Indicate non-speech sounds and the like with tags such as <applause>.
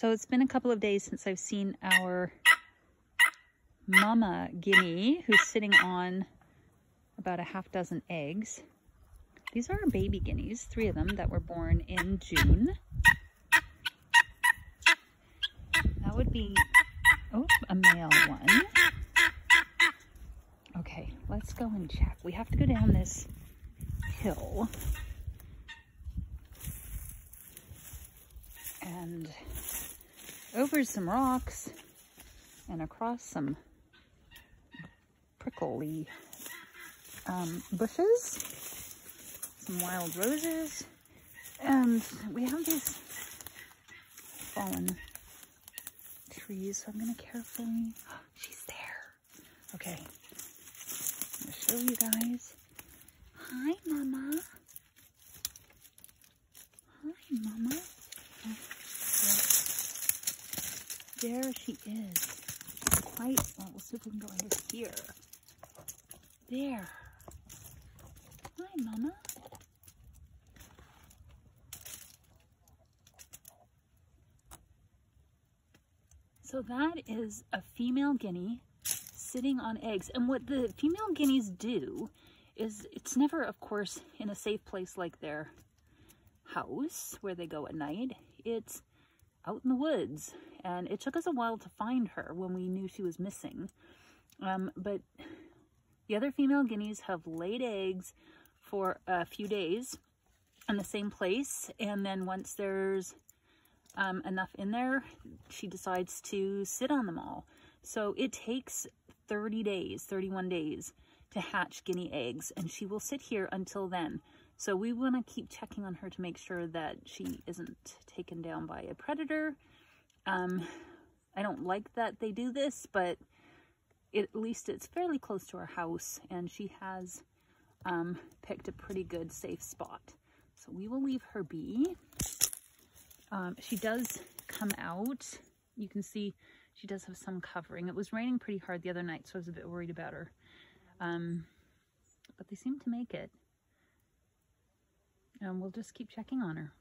So it's been a couple of days since I've seen our mama guinea who's sitting on about a half dozen eggs. These are our baby guineas, three of them that were born in June. That would be, oh, a male one. Okay, let's go and check. We have to go down this hill. And over some rocks and across some prickly um, bushes, some wild roses, and we have these fallen trees, so I'm going to carefully, <gasps> she's there. Okay, I'm going to show you guys. Hi, Mama. Hi, Mama. Oh, there. she is. Quite, well, we'll see if we can go under here. There. Hi, Mama. So that is a female guinea sitting on eggs. And what the female guineas do is it's never, of course, in a safe place like their house where they go at night. It's out in the woods. And it took us a while to find her when we knew she was missing. Um, but the other female guineas have laid eggs for a few days in the same place. And then once there's um, enough in there, she decides to sit on them all. So it takes 30 days, 31 days to hatch guinea eggs, and she will sit here until then. So we want to keep checking on her to make sure that she isn't taken down by a predator. Um, I don't like that they do this, but it, at least it's fairly close to our house, and she has um, picked a pretty good safe spot. So we will leave her be. Um, she does come out. You can see she does have some covering. It was raining pretty hard the other night, so I was a bit worried about her. Um, but they seem to make it. And we'll just keep checking on her.